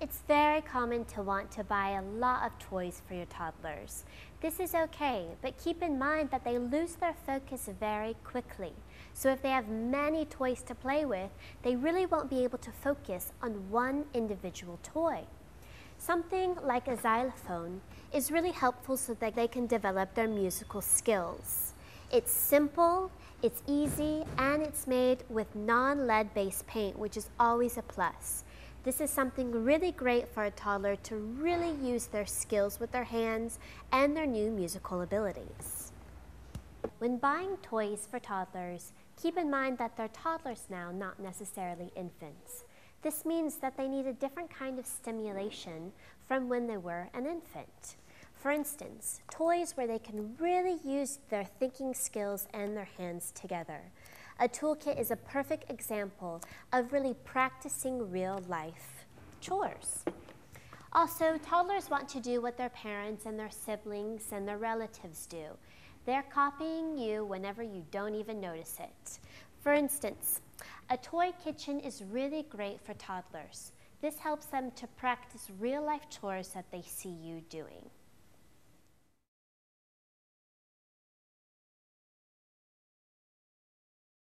It's very common to want to buy a lot of toys for your toddlers. This is okay, but keep in mind that they lose their focus very quickly. So if they have many toys to play with, they really won't be able to focus on one individual toy. Something like a xylophone is really helpful so that they can develop their musical skills. It's simple, it's easy, and it's made with non-lead based paint, which is always a plus. This is something really great for a toddler to really use their skills with their hands and their new musical abilities. When buying toys for toddlers, keep in mind that they're toddlers now, not necessarily infants. This means that they need a different kind of stimulation from when they were an infant. For instance, toys where they can really use their thinking skills and their hands together. A toolkit is a perfect example of really practicing real life chores. Also, toddlers want to do what their parents and their siblings and their relatives do. They're copying you whenever you don't even notice it. For instance, a toy kitchen is really great for toddlers. This helps them to practice real life chores that they see you doing.